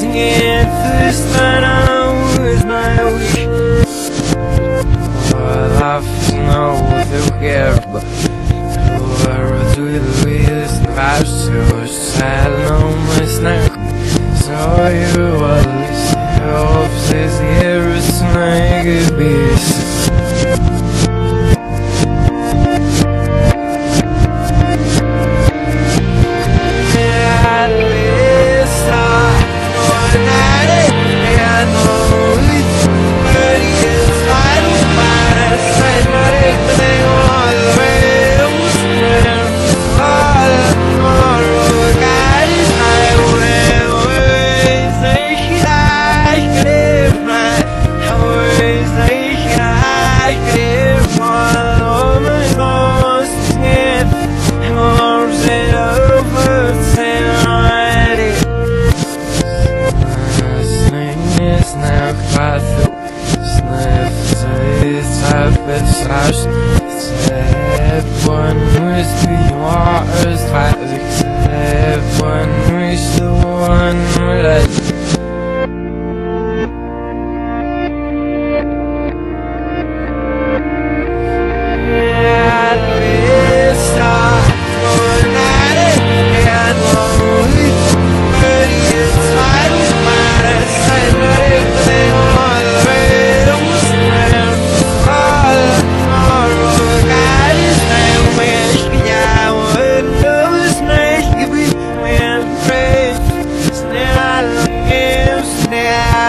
sweet. Wish naar.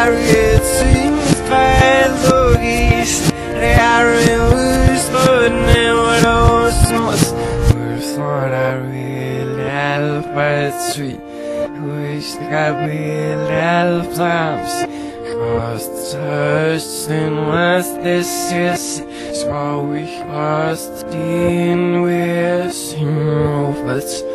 That we had times. Crossed touched and was this is so we crossed in with you but